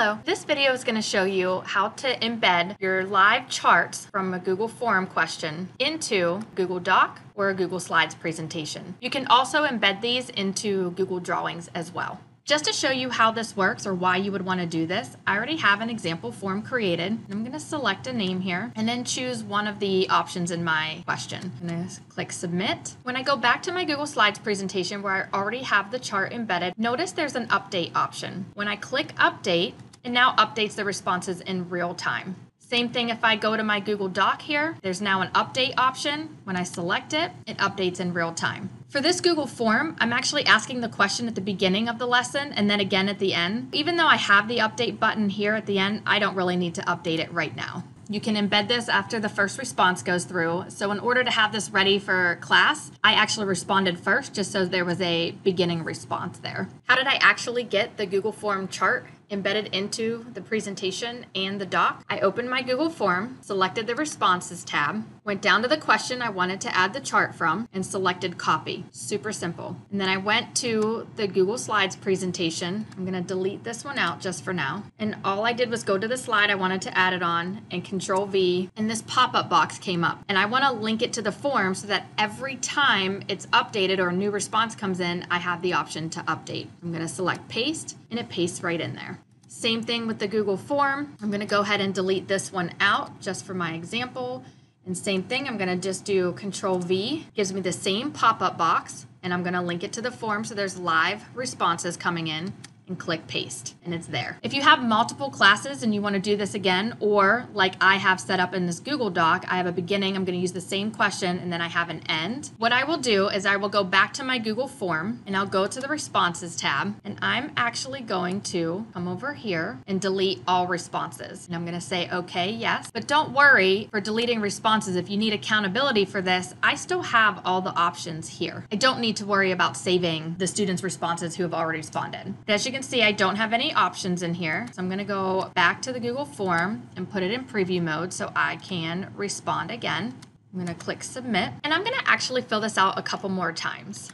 Hello, this video is going to show you how to embed your live charts from a Google Form question into Google Doc or a Google Slides presentation. You can also embed these into Google Drawings as well. Just to show you how this works or why you would want to do this, I already have an example form created. I'm going to select a name here and then choose one of the options in my question. I'm going to click submit. When I go back to my Google Slides presentation where I already have the chart embedded, notice there's an update option. When I click update, it now updates the responses in real time. Same thing if I go to my Google Doc here, there's now an update option. When I select it, it updates in real time. For this Google form, I'm actually asking the question at the beginning of the lesson and then again at the end. Even though I have the update button here at the end, I don't really need to update it right now. You can embed this after the first response goes through. So in order to have this ready for class, I actually responded first just so there was a beginning response there. How did I actually get the Google form chart embedded into the presentation and the doc. I opened my Google form, selected the responses tab, went down to the question I wanted to add the chart from, and selected copy. Super simple. And then I went to the Google Slides presentation. I'm going to delete this one out just for now. And all I did was go to the slide I wanted to add it on and control V, and this pop-up box came up. And I want to link it to the form so that every time it's updated or a new response comes in, I have the option to update. I'm going to select paste, and it pastes right in there. Same thing with the Google form. I'm going to go ahead and delete this one out just for my example. And same thing, I'm going to just do Control V. Gives me the same pop-up box, and I'm going to link it to the form so there's live responses coming in and click paste and it's there. If you have multiple classes and you want to do this again or like I have set up in this Google Doc, I have a beginning, I'm going to use the same question and then I have an end. What I will do is I will go back to my Google form and I'll go to the responses tab and I'm actually going to come over here and delete all responses. And I'm going to say okay, yes. But don't worry for deleting responses. If you need accountability for this, I still have all the options here. I don't need to worry about saving the students' responses who have already responded. As you can can see, I don't have any options in here. So I'm going to go back to the Google form and put it in preview mode so I can respond again. I'm going to click submit and I'm going to actually fill this out a couple more times.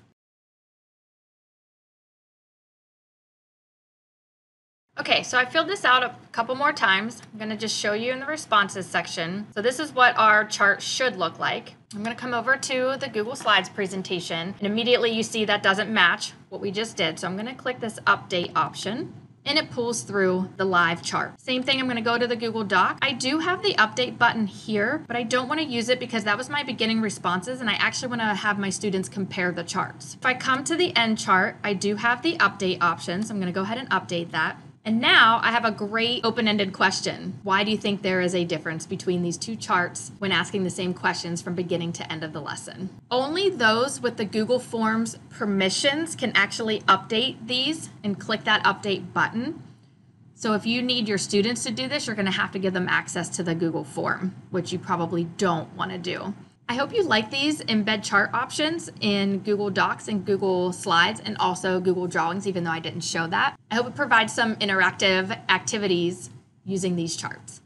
Okay, so I filled this out a couple more times. I'm going to just show you in the responses section. So this is what our chart should look like. I'm going to come over to the Google Slides presentation, and immediately you see that doesn't match what we just did. So I'm going to click this update option and it pulls through the live chart. Same thing, I'm gonna go to the Google Doc. I do have the update button here, but I don't wanna use it because that was my beginning responses and I actually wanna have my students compare the charts. If I come to the end chart, I do have the update options. I'm gonna go ahead and update that. And now I have a great open ended question. Why do you think there is a difference between these two charts when asking the same questions from beginning to end of the lesson? Only those with the Google Forms permissions can actually update these and click that update button. So if you need your students to do this, you're going to have to give them access to the Google form, which you probably don't want to do. I hope you like these embed chart options in Google Docs and Google Slides and also Google Drawings, even though I didn't show that. I hope it provides some interactive activities using these charts.